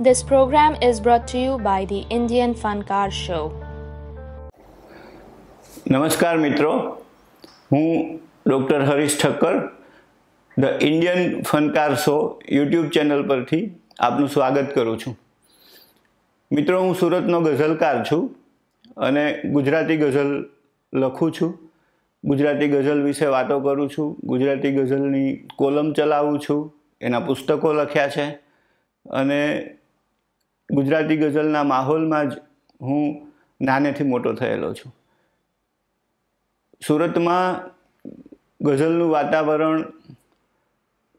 This program is brought to you by the Indian Funkar Show. નમસ્કાર મિત્રો. હું doctor Harish Thakkar, the Indian Funkar show YouTube channel પરથી આપનું સ્વાગત કરું છું. મિત્રો, હું સુરતનો ગઝલકાર છું અને ગુજરાતી ગઝલ લખું છું. ગુજરાતી ગઝલ વિશે વાતો કરું છું. ગુજરાતી ગઝલની કોલમ ચલાવું છું. એના પુસ્તકો લખ્યા છે. અને ગુજરાતી ગઝલના માહોલમાં જ હું નાનેથી મોટો થયેલો છું. સુરતમાં ગઝલનું વાતાવરણ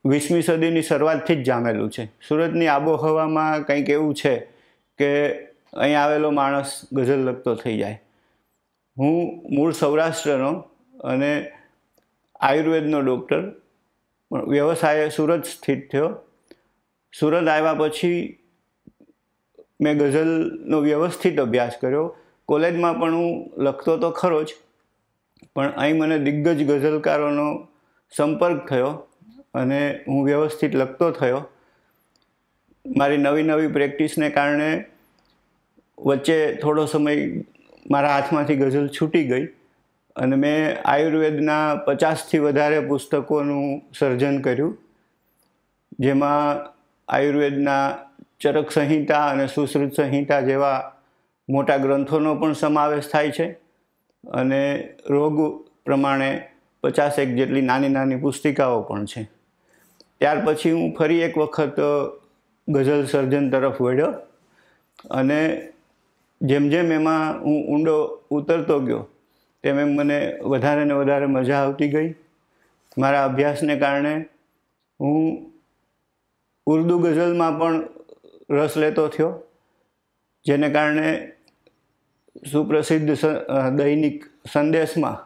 વીસમી સદીની શરૂઆતથી જ જામેલું છે. સુરતની આબોહવામાં કંઈક એવું છે કે અહીં આવેલો માણસ ગઝલ લખતો થઈ જાય. હું મૂળ સૌરાષ્ટ્રનો અને આયુર્વેદનો ડૉક્ટર વ્યવસાયે સુરત સ્થિત થયો. સુરત આવ્યા પછી મેં ગઝલનો વ્યવસ્થિત અભ્યાસ કર્યો. કોલેજમાં પણ હું લખતો તો ખરો જ, પણ અહીં મને દિગ્ગજ ગઝલકારોનો સંપર્ક થયો અને હું વ્યવસ્થિત લખતો થયો. મારી નવી નવી પ્રેક્ટિસને કારણે વચ્ચે થોડો સમય મારા હાથમાંથી ગઝલ છૂટી ગઈ અને મેં આયુર્વેદના પચાસથી વધારે પુસ્તકોનું સર્જન કર્યું, જેમાં આયુર્વેદના ચરક સંહિતા અને સુશ્રુત સંહિતા જેવા મોટા ગ્રંથોનો પણ સમાવેશ થાય છે. અને રોગ પ્રમાણે પચાસેક જેટલી નાની નાની પુસ્તિકાઓ પણ છે. ત્યાર પછી હું ફરી એક વખત ગઝલ સર્જન તરફ વળ્યો અને જેમ જેમ એમાં હું ઊંડો ઉતરતો ગયો, તેમ એમ મને વધારે ને વધારે મજા આવતી ગઈ. મારા અભ્યાસને કારણે હું ઉર્દુ ગઝલમાં પણ રસ લેતો થયો, જેને કારણે સુપ્રસિદ્ધ દૈનિક સંદેશમાં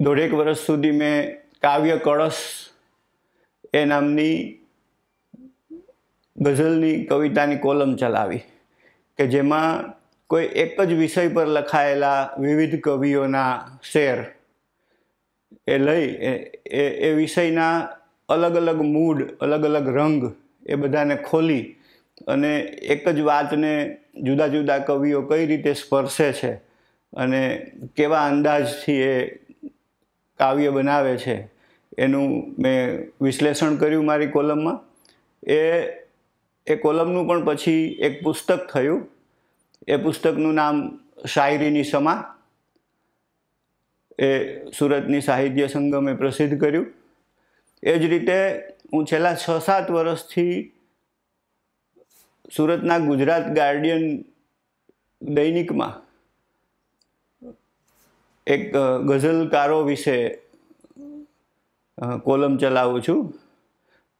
દોઢેક વર્ષ સુધી મેં કાવ્ય કળશ એ નામની ગઝલની કવિતાની કોલમ ચલાવી, કે જેમાં કોઈ એક જ વિષય પર લખાયેલા વિવિધ કવિઓના શેર એ લઈ એ એ વિષયના અલગ અલગ મૂડ, અલગ અલગ રંગ એ બધાને ખોલી અને એક જ વાતને જુદા જુદા કવિઓ કઈ રીતે સ્પર્શે છે અને કેવા અંદાજથી એ કાવ્ય બનાવે છે, એનું મેં વિશ્લેષણ કર્યું મારી કોલમમાં. એ એ કોલમનું પણ પછી એક પુસ્તક થયું. એ પુસ્તકનું નામ શાયરીની સમા. એ સુરતની સાહિત્ય સંગમે પ્રસિદ્ધ કર્યું. એ જ રીતે હું છેલ્લા છ સાત વર્ષથી સુરતના ગુજરાત ગાર્ડિયન દૈનિકમાં એક ગઝલકારો વિશે કોલમ ચલાવું છું.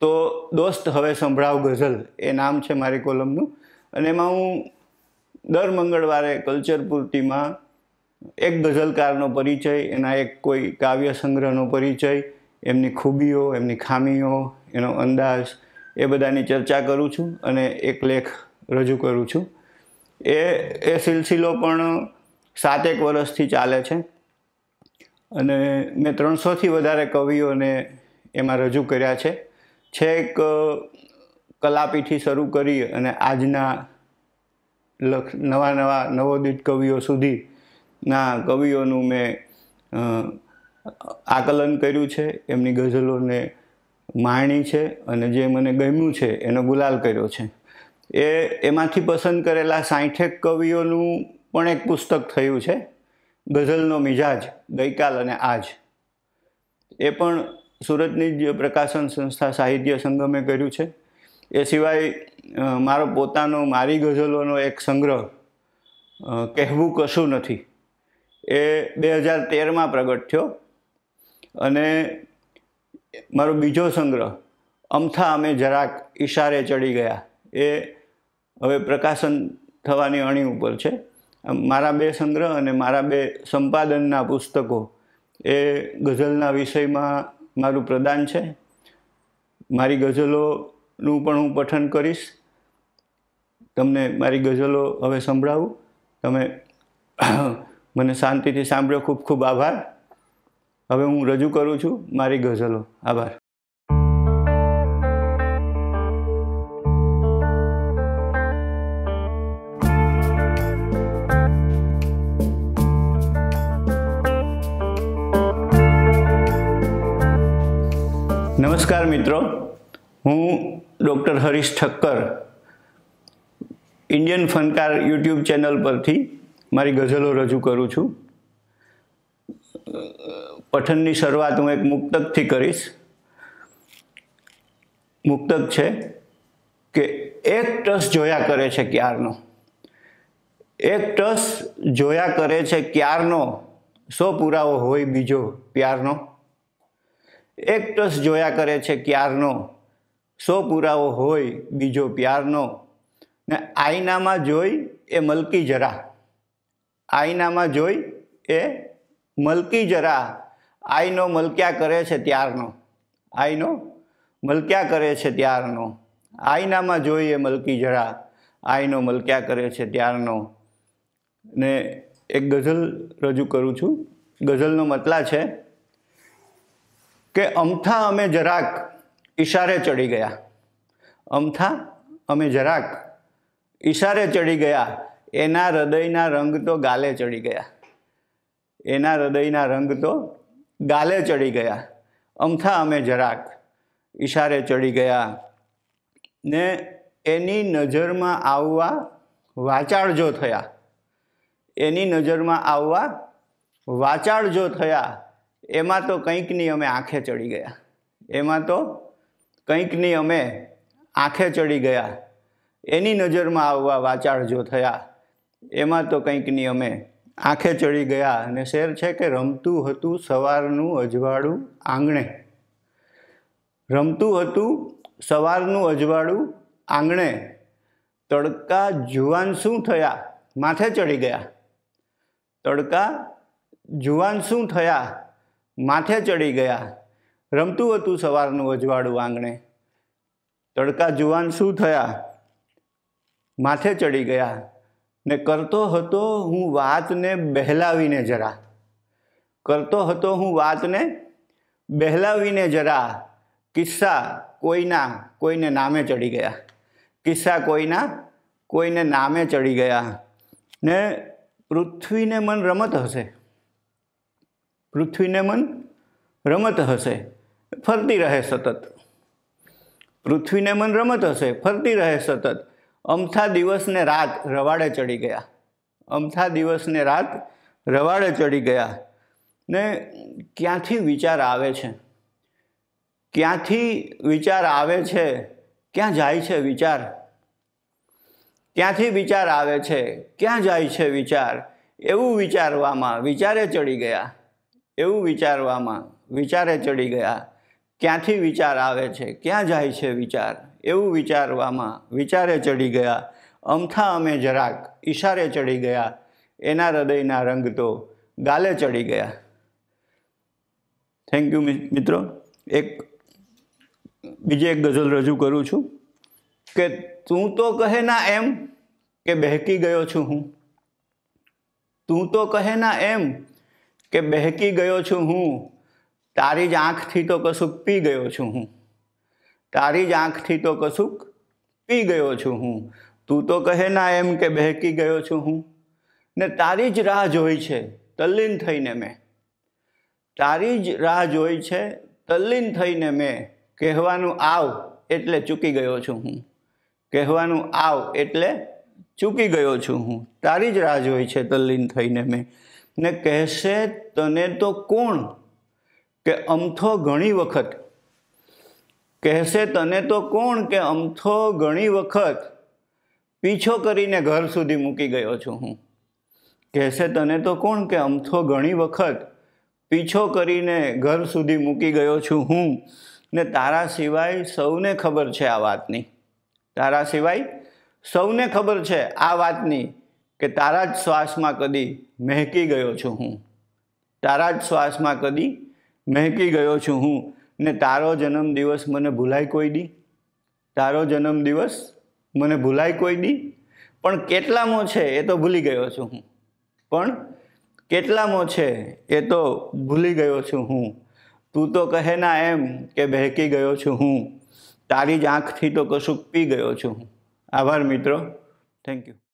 તો દોસ્ત, હવે સંભળાવ ગઝલ. એ નામ છે મારી કોલમનું. અને એમાં હું દર મંગળવારે કલ્ચર પૂર્તિમાં એક ગઝલકારનો પરિચય, એના એક કોઈ કાવ્ય સંગ્રહનો પરિચય એમની ખૂબીઓ, એમની ખામીઓ, એનો અંદાજ, એ બધાની ચર્ચા કરું છું અને એક લેખ રજૂ કરું છું. એ એ સિલસિલો પણ સાતેક વર્ષથી ચાલે છે અને મેં ત્રણસોથી વધારે કવિઓને એમાં રજૂ કર્યા છે. છેક કલાપીથી શરૂ કરી અને આજના લખ, નવા નવા નવોદિત કવિઓ સુધીના કવિઓનું મેં આકલન કર્યું છે, એમની ગઝલોને માણી છે અને જે મને ગમ્યું છે એનો ગુલાલ કર્યો છે. એ એમાંથી પસંદ કરેલા સાઠેક કવિઓનું પણ એક પુસ્તક થયું છે, ગઝલનો મિજાજ, ગઈકાલ અને આજ. એ પણ સુરતની જ પ્રકાશન સંસ્થા સાહિત્ય સંગમે કર્યું છે. એ સિવાય મારો પોતાનો, મારી ગઝલોનો એક સંગ્રહ કહેવું કશું નથી. એ બે હજાર તેરમાં પ્રગટ થયો. અને મારો બીજો સંગ્રહ, અમથા અમે જરાક ઈશારે ચડી ગયા. એ હવે પ્રકાશન થવાની અણી ઉપર છે. મારા બે સંગ્રહ અને મારા બે સંપાદનના પુસ્તકો એ ગઝલના વિષયમાં મારું પ્રદાન છે. મારી ગઝલોનું પણ હું પઠન કરીશ. તમને મારી ગઝલો હવે સંભળાવું. તમે મને શાંતિથી સાંભળ્યો. ખૂબ ખૂબ આભાર. હવે હું રજૂ કરું છું મારી ગઝલો. આભાર. નમસ્કાર મિત્રો. હું doctor Harish Thakkar. Indian Funkar YouTube channel પરથી મારી ગઝલો રજૂ કરું છું. પઠનની શરૂઆત હું એક મુક્તકથી કરીશ. મુક્તક છે કે એક ટસ જોયા કરે છે ક્યારનો. એક ટસ જોયા કરે છે ક્યારનો, સો પુરાવો હોય બીજો પ્યારનો એક ટસ જોયા કરે છે ક્યારનો, સો પુરાવો હોય બીજો પ્યારનો ને આઈનામાં જોઈ એ મલકી જરા. આઈનામાં જોઈ એ મલકી જરા આઈનો મલક્યા કરે છે ત્યારનો. આઈનો મલક્યા કરે છે ત્યારનો. આઈનામાં જોઈએ મલકી જરા. આઈનો મલક્યા કરે છે ત્યારનો. ને એક ગઝલ રજૂ કરું છું. ગઝલનો મતલા છે કે અમથા અમે જરાક ઈશારે ચડી ગયા. અમથા અમે જરાક ઈશારે ચડી ગયા. એના હૃદયના રંગ તો ગાલે ચડી ગયા. એના હૃદયના રંગ તો ગાલે ચડી ગયા. અમથા અમે જરાક ઈશારે ચડી ગયા. ને એની નજરમાં આવવા વાચાળજો થયા. એની નજરમાં આવવા વાચાળ જો થયા. એમાં તો કંઈકની અમે આંખે ચડી ગયા. એમાં તો કંઈકની અમે આંખે ચડી ગયા. એની નજરમાં આવવા વાચાળ જો થયા. એમાં તો કંઈકની અમે આંખે ચડી ગયા અને શેર છે કે રમતું હતું સવારનું અજવાળું આંગણે. રમતું હતું સવારનું અજવાળું આંગણે. તડકા જુવાન શું થયા? માથે ચડી ગયા. તડકા જુવાન શું થયા? માથે ચડી ગયા. રમતું હતું સવારનું અજવાળું આંગણે. તડકા જુવાન શું થયા? માથે ચડી ગયા. ને કરતો હતો હું વાતને બહેલાવીને જરા. કરતો હતો હું વાતને બહેલાવીને જરા. કિસ્સા કોઈના, કોઈને નામે ચડી ગયા. કિસ્સા કોઈના, કોઈને નામે ચડી ગયા. ને પૃથ્વીને મન રમત હશે. પૃથ્વીને મન રમત હશે. ફરતી રહે સતત. પૃથ્વીને મન રમત હશે. ફરતી રહે સતત. અમથા દિવસને રાત રવાડે ચડી ગયા. અમથા દિવસને રાત રવાડે ચડી ગયા. ને ક્યાંથી વિચાર આવે છે? ક્યાંથી વિચાર આવે છે? ક્યાં જાય છે વિચાર? ક્યાંથી વિચાર આવે છે? ક્યાં જાય છે વિચાર? એવું વિચારવામાં વિચારે ચડી ગયા. એવું વિચારવામાં વિચારે ચડી ગયા. ક્યાંથી વિચાર આવે છે? ક્યાં જાય છે વિચાર? એવું વિચારવામાં વિચારે ચડી ગયા. અમથા અમે જરાક ઈશારે ચડી ગયા. એના હૃદયના રંગ તો ગાલે ચડી ગયા. થેન્ક યુ મિત્રો. એક, બીજી એક ગઝલ રજૂ કરું છું કે તું તો કહે ના એમ કે બહેકી ગયો છું હું. તું તો કહે ના એમ કે બહેકી ગયો છું હું. તારી જ આંખથી તો કશુંક પી ગયો છું હું. તારી જ આંખથી તો કશુંક પી ગયો છું હું. તું તો કહે ના એમ કે બહેકી ગયો છું હું. ને તારી જ રાહ જોઈ છે, તલ્લીન થઈને મેં. તારી જ રાહ જોઈ છે, તલ્લીન થઈને મેં. કહેવાનું આવ એટલે ચૂકી ગયો છું હું. કહેવાનું આવ એટલે ચૂકી ગયો છું હું. તારી જ રાહ જોઈ છે, તલ્લીન થઈને મેં. ને કહેશે તને તો કોણ કે અમથો ઘણી વખત કહેશે તને તો કોણ કે અમથો ઘણી વખત પીછો કરીને ઘર સુધી મૂકી ગયો છું હું? કહેશે તને તો કોણ કે અમથો ઘણી વખત પીછો કરીને ઘર સુધી મૂકી ગયો છું હું? ને તારા સિવાય સૌને ખબર છે આ વાતની. તારા સિવાય સૌને ખબર છે આ વાતની કે તારા જ શ્વાસમાં કદી મહેકી ગયો છું હું. તારા જ શ્વાસમાં કદી મહેકી ગયો છું હું. ને તારો જન્મ દિવસ મને ભૂલાય કોઈ દી? તારો જન્મ દિવસ મને ભૂલાય કોઈ દી? પણ કેટલામો છે એ તો ભૂલી ગયો છું હું. પણ કેટલામો છે એ તો ભૂલી ગયો છું હું. તું તો કહે ના એમ કે બહેકી ગયો છું હું. તારી જ આંખથી તો કશુંક પી ગયો છું હું. આભાર મિત્રો. Thank you